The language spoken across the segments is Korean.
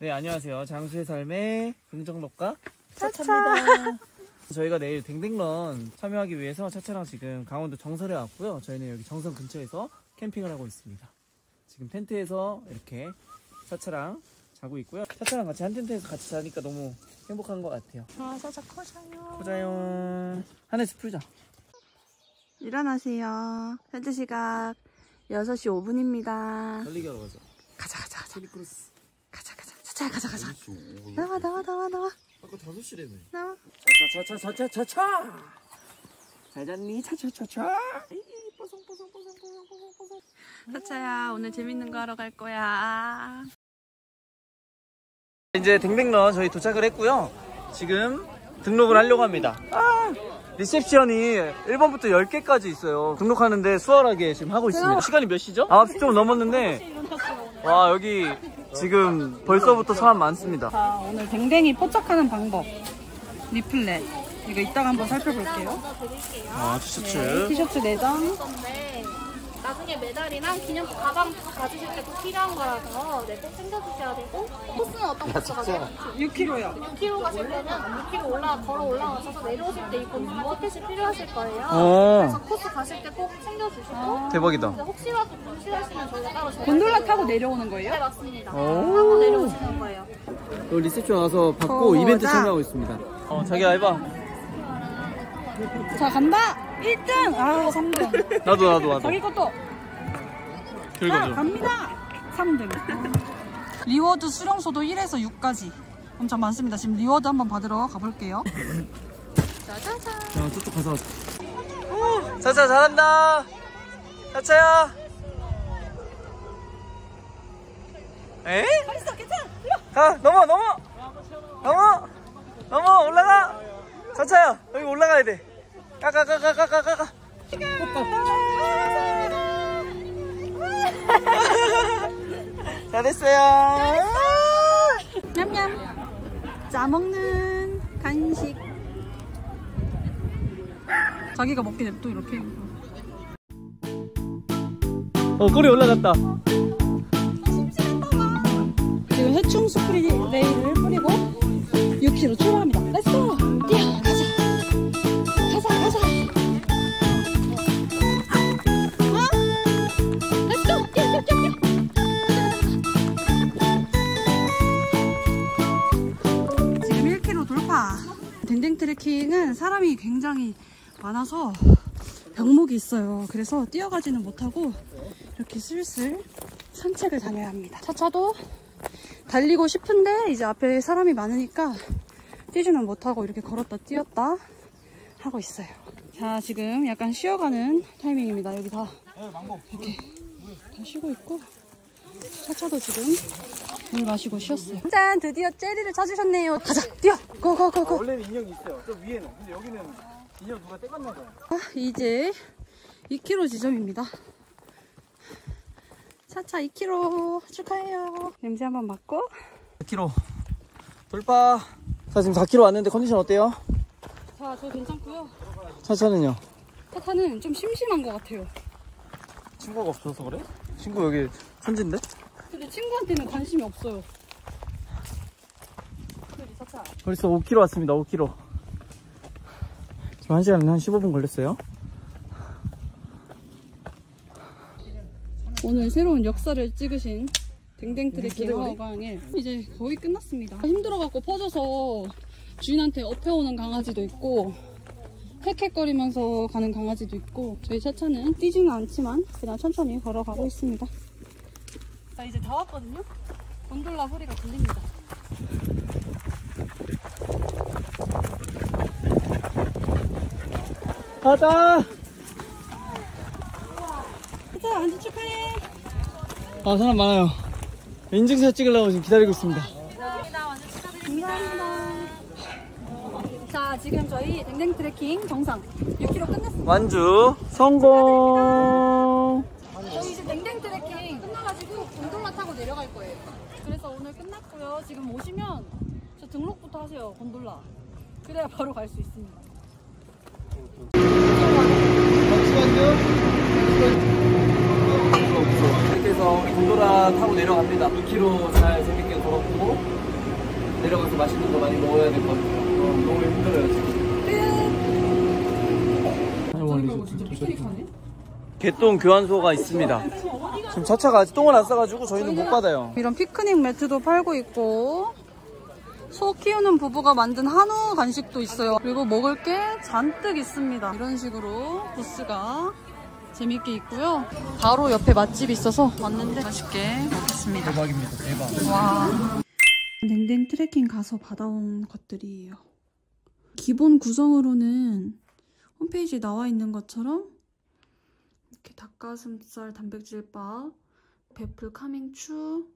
네, 안녕하세요. 장수의 삶의 긍정독가 차차입니다. 저희가 내일 댕댕런 참여하기 위해서 차차랑 지금 강원도 정선에 왔고요. 저희는 여기 정선 근처에서 캠핑을 하고 있습니다. 지금 텐트에서 이렇게 차차랑 자고 있고요. 차차랑 같이 한 텐트에서 같이 자니까 너무 행복한 것 같아요. 아, 살짝 커져요. 보자요. 하늘씩 풀자. 일어나세요. 현재 시각 6시 5분입니다. 달리기 하러 가자. 가자, 가자, 가자. 트리크로스. 가자, 가자. 가자. 나와, 나와, 나와, 나와. 아까 5시래며. 나와. 차차차차차차차. 잘 잤니? 차차차차. 차차야, 오늘 재밌는 거 하러 갈 거야. 이제 댕댕런 저희 도착을 했고요. 지금 등록을 하려고 합니다. 아, 리셉션이 1번부터 10개까지 있어요. 등록하는데 수월하게 지금 하고 있습니다. 시간이 몇 시죠? 9시 좀 넘었는데 와 여기 지금 벌써부터 사람 많습니다. 자, 오늘 댕댕이 포착하는 방법. 리플렛. 이거 이따가 한번 살펴볼게요. 아 티셔츠. 티셔츠 4장. 나중에 메달이랑 기념품 가방 가지실 때 꼭 필요한 거라서 네, 꼭 챙겨주셔야 되고 코스는 어떤 코스 가세요? 6km요. 6km 가실 때는 6km 올라 걸어 올라가셔서 내려오실 때 입고 티켓이 필요하실 거예요. 어 그래서 코스 가실 때 꼭 챙겨주시고 대박이다. 근데 혹시라도 분실하시면 저희가 따로 전화 곤돌라 타고 내려오는 거예요? 네 맞습니다. 오. 타고 내려오시는 거예요. 여기 리셉션 와서 받고 어, 이벤트 나. 참여하고 있습니다. 어 자기야 해봐. 자, 간다! 1등! 아, 3등. 나도 나도 나도. 자기 것도. 자, 긁어줘. 갑니다. 3등. reward 수령소도 1에서 6까지 엄청 많습니다. 지금 reward 한번 받으러 가볼게요. 짜자잔. 자 저쪽 가서. 차차 잘한다. 차차야. 에? 있어, 괜찮아. 가 넘어 넘어 넘어 넘어 올라가 차차야 여기 올라가야 돼 가가가가가가가 잘했어요 냠냠. 짜먹는 간식. 자기가 먹게 냅둬, 이렇게. 어 꼬리 올라갔다 지금 해충 스프레이를 댕댕 트레킹은 사람이 굉장히 많아서 병목이 있어요. 그래서 뛰어가지는 못하고 이렇게 슬슬 산책을 다녀야 합니다. 차차도 달리고 싶은데 이제 앞에 사람이 많으니까 뛰지는 못하고 이렇게 걸었다 뛰었다 하고 있어요. 자, 지금 약간 쉬어가는 타이밍입니다. 여기 다 이렇게 다 쉬고 있고 차차도 지금 물 마시고 쉬었어요. 짠! 드디어 제리를 찾으셨네요. 가자! 뛰어! 고고고고! 원래는 인형이 있어요 저 위에는 근데 여기는 인형 누가 떼갔나 봐요 아, 이제 2km 지점입니다. 차차 2km 축하해요. 냄새 한번 맡고 4km 돌파 자 지금 4km 왔는데 컨디션 어때요? 자, 저 괜찮고요. 차차는요? 차차는 좀 심심한 것 같아요. 친구가 없어서 그래? 친구 여기 천진데? 근데 친구한테는 관심이 없어요. 벌써 5km 왔습니다 5km 지금 1시간 한 15분 걸렸어요 오늘 새로운 역사를 찍으신 댕댕 트레킹 하어강에 이제 거의 끝났습니다. 힘들어갖고 퍼져서 주인한테 업혀오는 강아지도 있고 헥헥거리면서 가는 강아지도 있고 저희 차차는 뛰지는 않지만 그냥 천천히 걸어가고 있습니다. 자 이제 다 왔거든요. 곤돌라 소리가 들립니다. 가자 차차 완전 축하해. 아 사람 많아요 인증샷 찍으려고 지금 기다리고 있습니다 감사합니다. 자 지금 저희 댕댕 트레킹 정상 6km 끝냈습니다. 완주 성공 저희 이제 댕댕 트레킹 끝나가지고 곤돌라 타고 내려갈 거예요. 그래서 오늘 끝났고요. 지금 오시면 저 등록부터 하세요. 곤돌라. 그래야 바로 갈 수 있습니다. 잠시만요 이렇게 해서 우리 곤도라 타고 내려갑니다 2km 잘 재밌게 걸어보고 내려가서 맛있는 거 많이 먹어야 될 것 같아요. 어, 너무 힘들어요 지금. 개똥 교환소가 있습니다. 지금 차차가 아직 똥을 안 싸가지고 저희는 못 받아요. 이런 피크닉 매트도 팔고 있고 소 키우는 부부가 만든 한우 간식도 있어요. 그리고 먹을 게 잔뜩 있습니다. 이런 식으로 부스가 재밌게 있고요. 바로 옆에 맛집이 있어서 왔는데 맛있게 먹겠습니다. 대박입니다. 대박. 와. 댕댕 트레킹 가서 받아온 것들이에요. 기본 구성으로는 홈페이지에 나와 있는 것처럼 이렇게 닭가슴살 단백질밥, 배플 카밍추,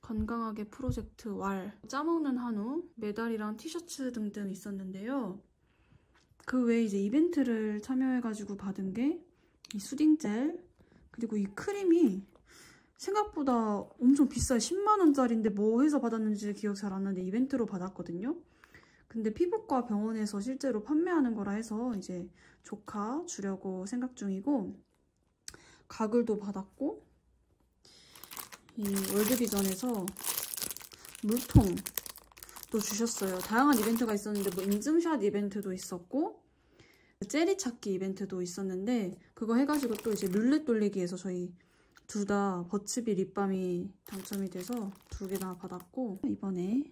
건강하게 프로젝트 왈, 짜먹는 한우, 메달이랑 티셔츠 등등 있었는데요. 그 외에 이제 이벤트를 참여해가지고 받은 게 이 수딩 젤, 그리고 이 크림이 생각보다 엄청 비싸요. 10만원짜리인데 뭐 해서 받았는지 기억 잘 안 나는데 이벤트로 받았거든요. 근데 피부과 병원에서 실제로 판매하는 거라 해서 이제 조카 주려고 생각 중이고 가글도 받았고 이 월드비전에서 물통도 주셨어요. 다양한 이벤트가 있었는데 뭐 인증샷 이벤트도 있었고 젤리 찾기 이벤트도 있었는데 그거 해가지고 또 이제 룰렛 돌리기에서 저희 둘 다 버츠비 립밤이 당첨이 돼서 두 개나 받았고 이번에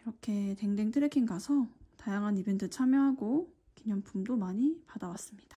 이렇게 댕댕 트레킹 가서 다양한 이벤트 참여하고 기념품도 많이 받아왔습니다.